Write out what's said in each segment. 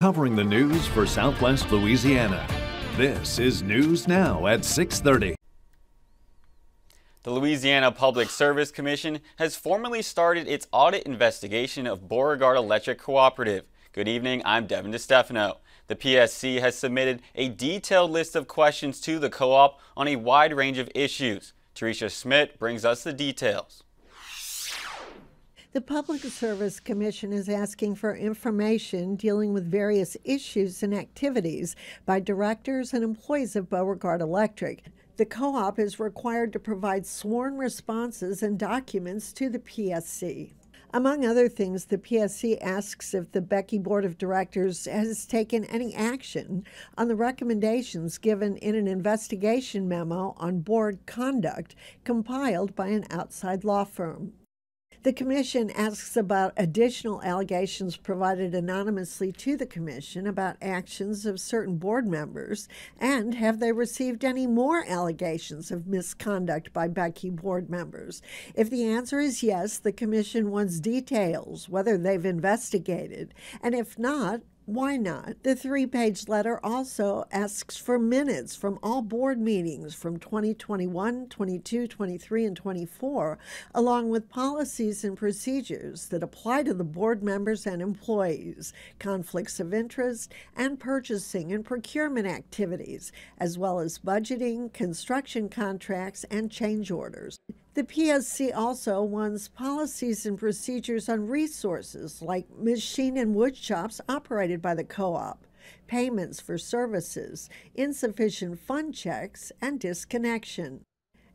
Covering the news for Southwest Louisiana. This is News Now at 630. The Louisiana Public Service Commission has formally started its audit investigation of Beauregard Electric Cooperative. Good evening, I'm Devin DeStefano. The PSC has submitted a detailed list of questions to the co-op on a wide range of issues. Theresa Schmidt brings us the details. The Public Service Commission is asking for information dealing with various issues and activities by directors and employees of Beauregard Electric. The co op is required to provide sworn responses and documents to the PSC. Among other things, the PSC asks if the BECi Board of Directors has taken any action on the recommendations given in an investigation memo on board conduct compiled by an outside law firm. The Commission asks about additional allegations provided anonymously to the Commission about actions of certain board members, and have they received any more allegations of misconduct by BECi board members? If the answer is yes, the Commission wants details, whether they've investigated, and if not, why not? The three page letter also asks for minutes from all board meetings from 2021, 22, 23, and 24, along with policies and procedures that apply to the board members and employees, conflicts of interest, and purchasing and procurement activities, as well as budgeting, construction contracts, and change orders. The PSC also wants policies and procedures on resources like machine and wood shops operated by the co op, payments for services, insufficient fund checks, and disconnection.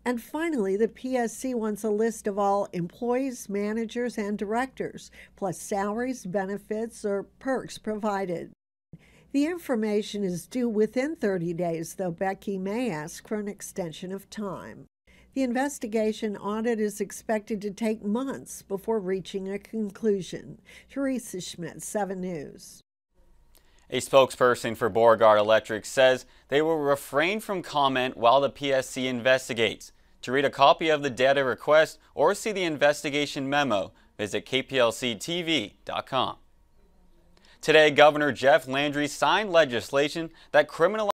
And finally, the PSC wants a list of all employees, managers, and directors, plus salaries, benefits, or perks provided. The information is due within 30 days, though BECi may ask for an extension of time. The investigation audit is expected to take months before reaching a conclusion. Theresa Schmidt, 7 News. A spokesperson for Beauregard Electric says they will refrain from comment while the PSC investigates. To read a copy of the data request or see the investigation memo, visit kplctv.com. Today, Governor Jeff Landry signed legislation that criminalizes